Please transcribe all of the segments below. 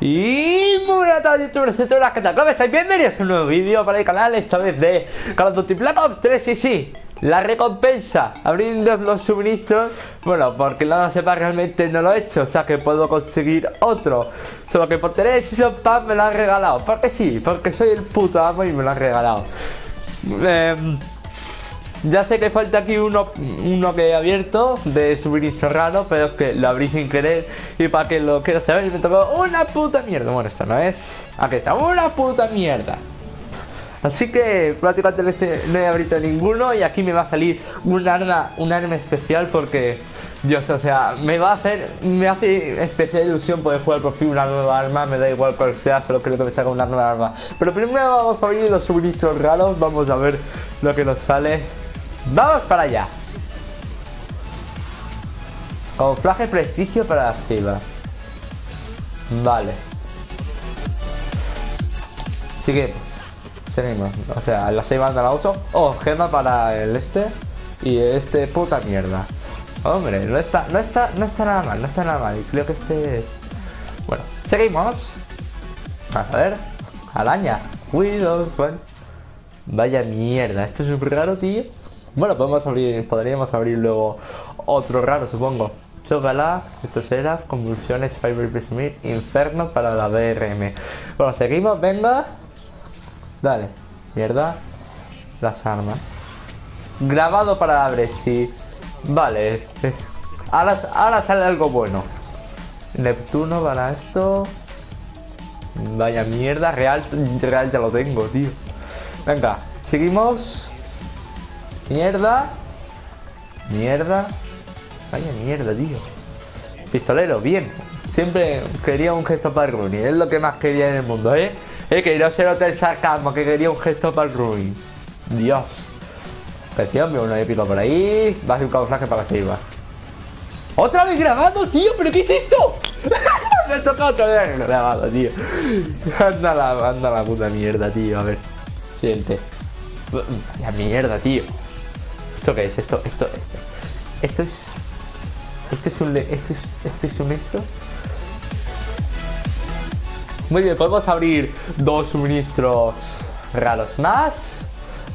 Y buenas todos youtubers y youtuberas, ¿qué tal? ¿Cómo estáis? Bienvenidos a un nuevo vídeo para el canal, esta vez de Call of Duty Black Ops 3 y sí, la recompensa, abriendo los suministros. Bueno, porque no lo sepa realmente no lo he hecho, o sea que puedo conseguir otro. Solo que por tener el Season me lo han regalado, porque sí, porque soy el puto amo y me lo han regalado. Eh, ya sé que falta aquí uno, uno que he abierto de suministro raro, pero es que lo abrí sin querer y para que lo quiera saber me tocó una puta mierda. Bueno, esto no es. Aquí está, una puta mierda. Así que prácticamente no he abierto ninguno y aquí me va a salir un arma, un arma especial porque Dios, o sea, me va a hacer, me hace especial ilusión poder jugar por fin una nueva arma, me da igual cuál sea, solo creo que me salga una nueva arma. Pero primero vamos a abrir los suministros raros, vamos a ver lo que nos sale. Vamos para allá. Camuflaje prestigio para la Siva. Vale. Seguimos. Seguimos. O sea, la Siva no la uso. Oh, gema para el este. Y este puta mierda. Hombre, no está, no está, no está nada mal, no está nada mal. Y creo que este es... Bueno, seguimos. Vamos a ver. Araña. Cuidados, bueno. Vaya mierda, esto es un raro, tío. Bueno, podemos abrir, podríamos abrir luego otro raro, supongo. Chocala, esto será convulsiones, Fiber Presumir, Inferno para la BRM. Bueno, seguimos, venga. Dale, mierda. Las armas. Grabado para la sí. Vale. Ahora, ahora sale algo bueno. Neptuno para esto. Vaya mierda, real, real ya lo tengo, tío. Venga, seguimos. Mierda. Mierda. Vaya mierda, tío. Pistolero, bien. Siempre quería un gesto para el Rooney. Es lo que más quería en el mundo, ¿eh? Eh, que no ser hotel sarcasmo, que quería un gesto para el Rooney. Dios. Presión, uno épico por ahí. Va a ser un camuflaje para que se ¡Otra vez grabado, tío! ¿Pero qué es esto? Me he tocado otra vez grabado, tío. Anda la, anda la puta mierda, tío. A ver. Siente. La mierda, tío. ¿Esto qué es? Esto, esto, esto. Esto es. Esto es un. Esto es, esto es un. Muy bien, podemos abrir dos suministros raros más.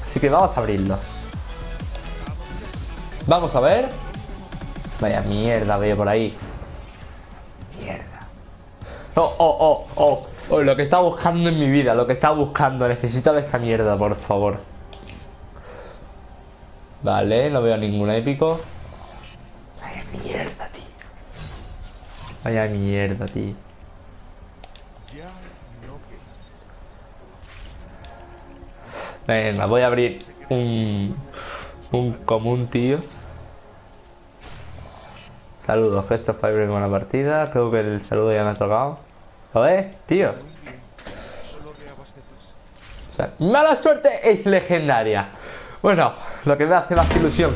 Así que vamos a abrirlos. Vamos a ver. Vaya mierda veo por ahí. Mierda. Oh, oh, oh, oh. Oh, lo que estaba buscando en mi vida, lo que estaba buscando. Necesito de esta mierda, por favor. Vale, no veo ningún épico. Vaya mierda, tío. Vaya mierda, tío. Venga, voy a abrir un, un común, tío. Saludos, gesto Fiber buena partida. Creo que el saludo ya me ha tocado. ¿Lo ves, tío? O sea, mala suerte es legendaria. Bueno, lo que me hace más ilusión.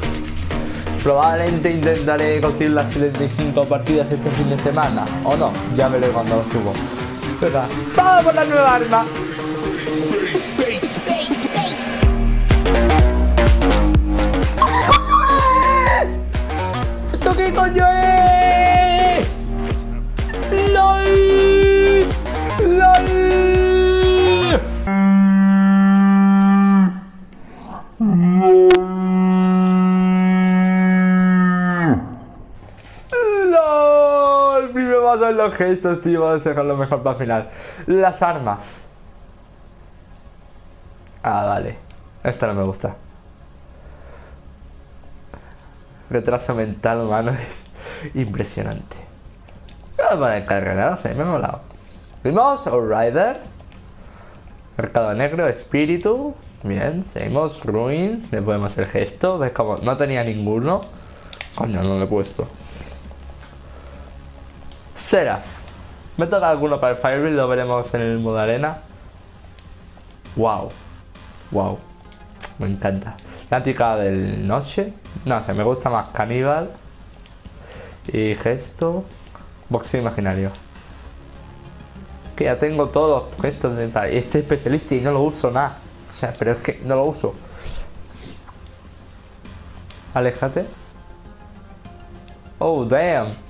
Probablemente intentaré conseguir las 75 partidas este fin de semana. O no, ya veré cuando lo subo. Venga, vamos por la nueva arma. Los gestos, tío. Vamos a dejarlo mejor para el final. Las armas. Ah, vale. Esta no me gusta. Retraso mental humano es impresionante. Vamos a poner carrera, no sé, me ha molado. Vimos Rider. Mercado negro, espíritu. Bien, seguimos Ruin. Le podemos hacer gesto. ¿Ves como no tenía ninguno? Coño, no lo he puesto. Será. Me toca alguno para el Fireball, lo veremos en el modo arena. Wow. Wow. Me encanta. La tica del noche. No sé, me gusta más caníbal. Y gesto. Boxeo imaginario. Que ya tengo todos gestos de Este especialista y no lo uso nada. O sea, pero es que no lo uso. Aléjate. Oh, damn.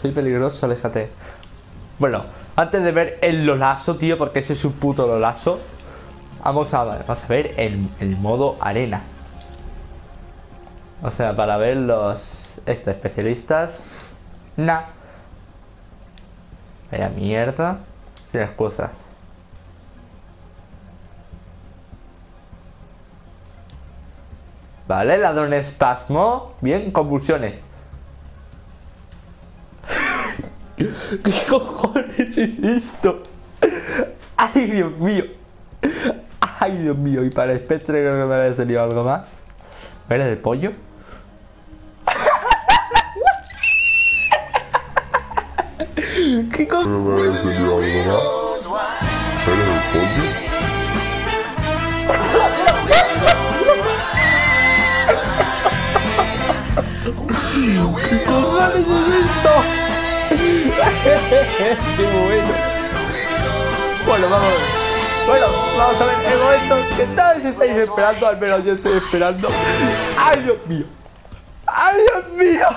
Soy peligroso, aléjate. Bueno, Antes de ver el lolazo, tío, porque ese es un puto lolazo. Vamos a, ver el, el modo arena. O sea, para ver los estos especialistas. Nah. Vaya mierda. Sin excusas. Vale, ladrón espasmo. Bien, convulsiones. ¿Qué cojones es esto? Ay, Dios mío. Ay, Dios mío. Y para el Spectre creo que me había salido algo más. ¿Eres el pollo? ¿Qué cojones? me había salido algo más. ¿Eres el pollo? ¡Qué bueno! Bueno, vamos. Bueno, vamos a ver el momento que todos estáis esperando, al menos yo estoy esperando. ¡Ay, Dios mío! ¡Ay, Dios mío!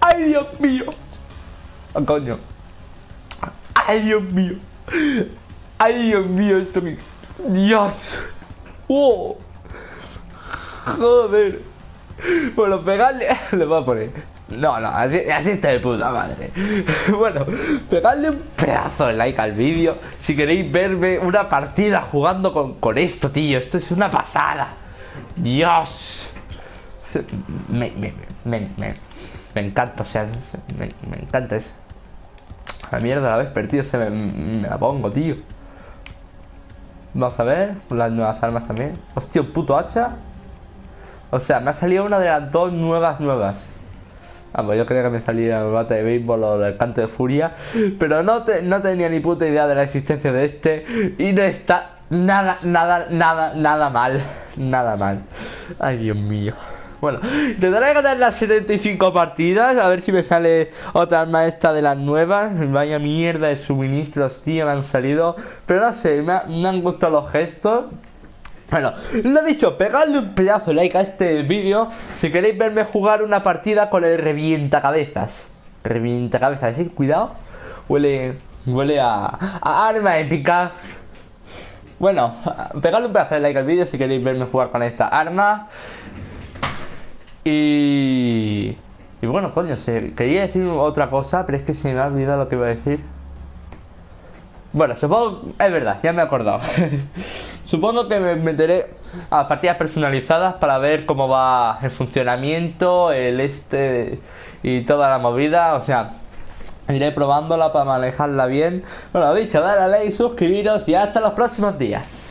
¡Ay, Dios mío! ¡Ah, coño! ¡Ay, Dios mío! ¡Ay, Dios mío! Esto que... ¡Dios! ¡Oh! Joder. Bueno, pegarle. Le voy a poner. No, no, así, está de puta madre. Bueno, pegarle un pedazo de like al vídeo si queréis verme una partida jugando con, con esto, tío. Esto es una pasada. Dios. Me, me, me, me, me encanta, o sea, me, encanta eso. La mierda la vez perdido se me, me la pongo, tío. Vamos a ver, las nuevas armas también. Hostia, puto hacha. O sea, me ha salido una de las dos nuevas nuevas. Ah, pues yo creía que me salía el bate de béisbol o el canto de furia. Pero no, te, no tenía ni puta idea de la existencia de este. Y no está nada, nada, nada, nada mal. Nada mal. Ay, Dios mío. Bueno, intentaré ganar las 75 partidas. A ver si me sale otra arma esta de las nuevas. Vaya mierda de suministros, tío, me han salido. Pero no sé, me, ha- me han gustado los gestos. Bueno, lo dicho, pegadle un pedazo de like a este vídeo si queréis verme jugar una partida con el revientacabezas. Revientacabezas, ¿eh? Cuidado. Huele, huele a, a arma épica. Bueno, pegadle un pedazo de like al vídeo si queréis verme jugar con esta arma. Y... Y bueno, coño, se, quería decir otra cosa, pero es que se me ha olvidado lo que iba a decir. Bueno, supongo, es verdad, ya me he acordado. supongo que me meteré a partidas personalizadas para ver cómo va el funcionamiento, el este y toda la movida. O sea, iré probándola para manejarla bien. Bueno, dicho, dale a like, suscribiros y hasta los próximos días.